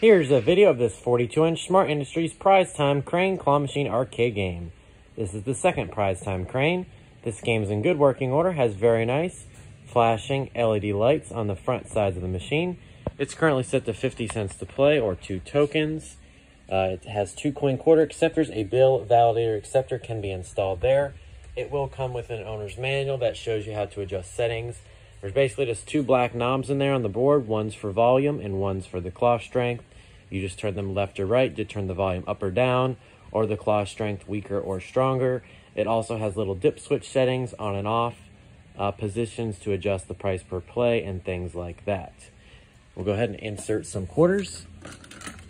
Here's a video of this 42-inch Smart Industries Prize Time Crane Claw Machine arcade game. This is the second Prize Time Crane. This game is in good working order, has very nice flashing LED lights on the front sides of the machine. It's currently set to 50 cents to play, or two tokens. Uh, it has two coin quarter acceptors. A bill validator acceptor can be installed there. It will come with an owner's manual that shows you how to adjust settings. There's basically just two black knobs in there on the board. One's for volume and one's for the claw strength. You just turn them left or right to turn the volume up or down, or the claw strength weaker or stronger. It also has little dip switch settings on and off, uh, positions to adjust the price per play, and things like that. We'll go ahead and insert some quarters.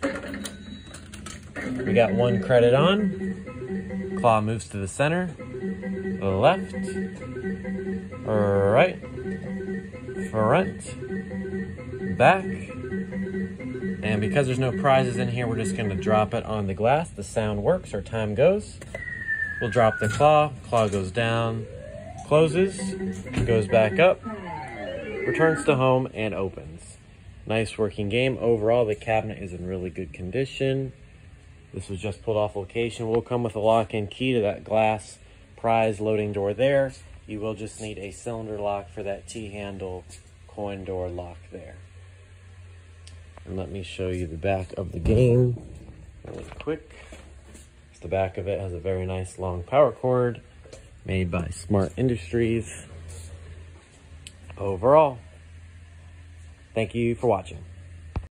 We got one credit on. Claw moves to the center, left, right, front, back, and because there's no prizes in here, we're just gonna drop it on the glass. The sound works, our time goes. We'll drop the claw, claw goes down, closes, goes back up, returns to home, and opens. Nice working game. Overall, the cabinet is in really good condition. This was just pulled off location. Will come with a lock and key to that glass prize loading door there. You will just need a cylinder lock for that T-handle coin door lock there. And let me show you the back of the game really quick. The back of it has a very nice long power cord made by Smart Industries. Overall, thank you for watching.